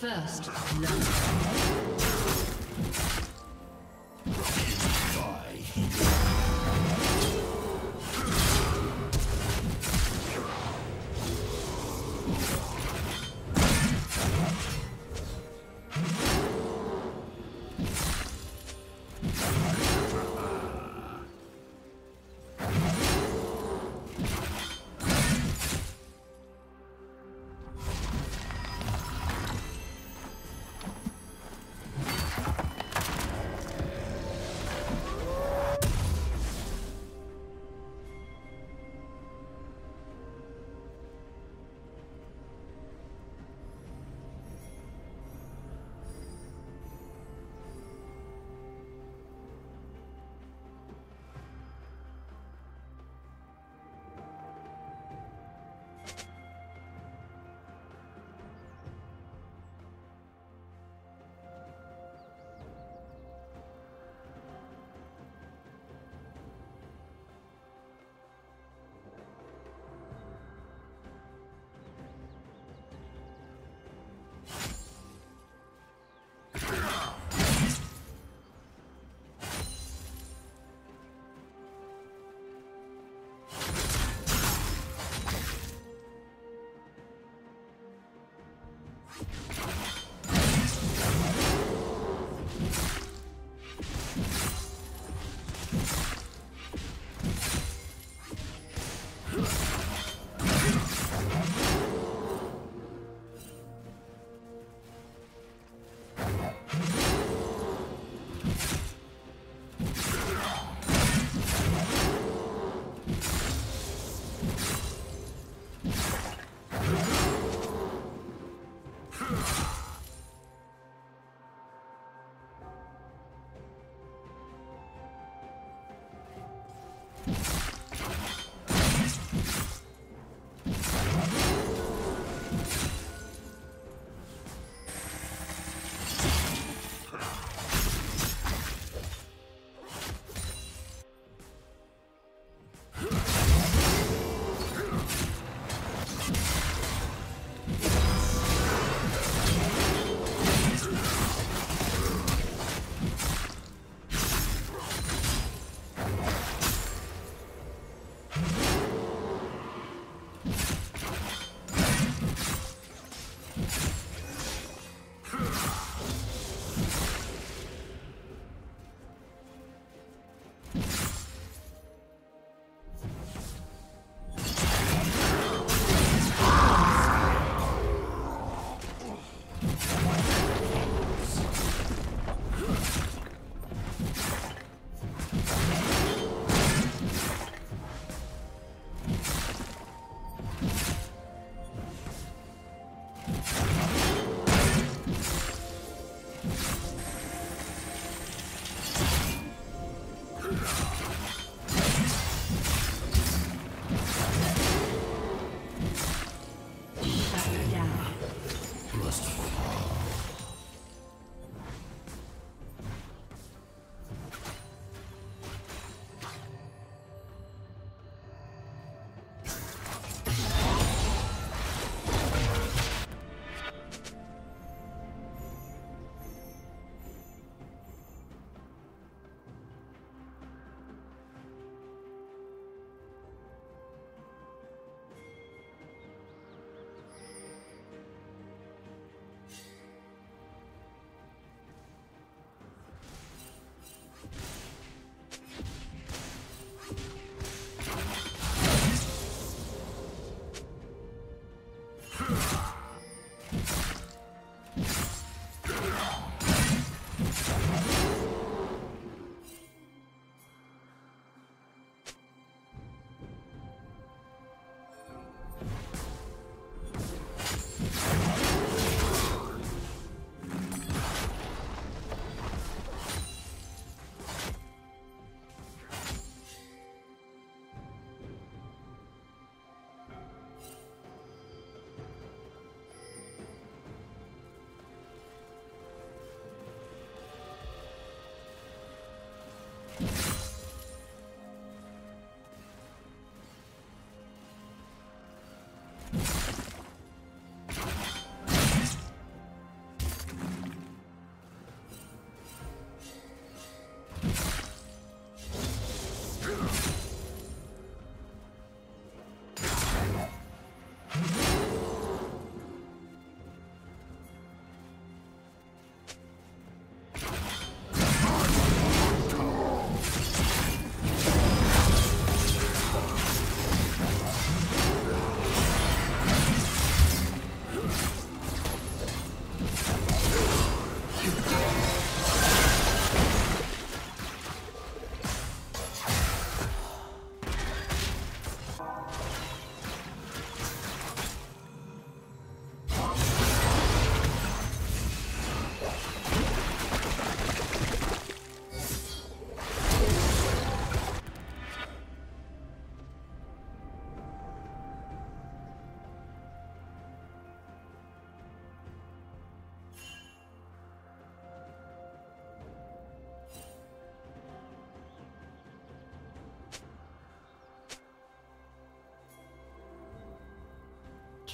First blood.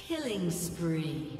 Killing spree.